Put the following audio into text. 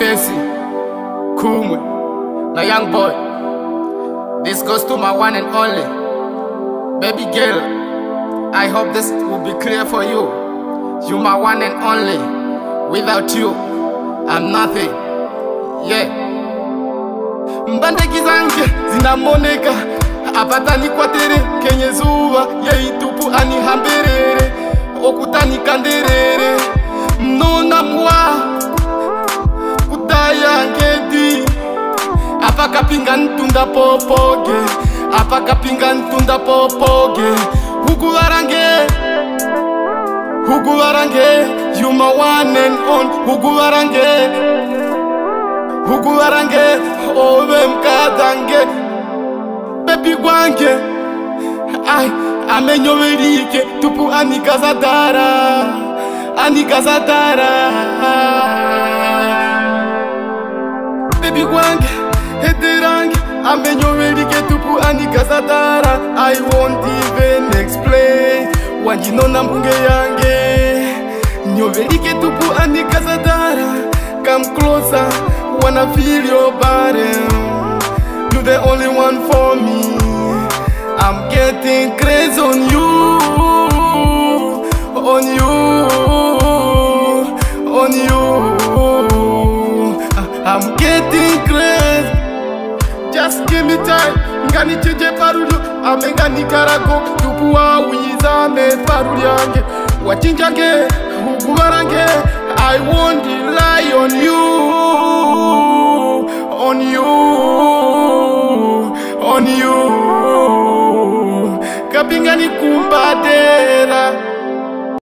Fancy, Kumwe, my young boy. This goes to my one and only baby girl. I hope this will be clear for you. You my one and only. Without you, I'm nothing. Yeah. mbandeki zange zinamoneka apatanikwatere kenye zuva yeitupu anihamberere okutanikandere apakapinga ntunda popoge apakapinga ntunda popoge hukuvarange hukuvarange yuma one and on hukuvarange hukuvarange ove mukadange bebi gwange ai amenyovelike tupu anikazadara anikazadara ah. Amenyo relike tupu andikasatara I won't even explain na mbunge yange ready, nyovelike tupu andikasatara Come closer, wanna feel your body You're the only one for me I'm getting crazy on you just give me time nganicheje parulo ame nganikarako tupuwa uyiza ame parul yange wachinjake uguvarange i won't rely on you on you on you kapinganikumbadera on you.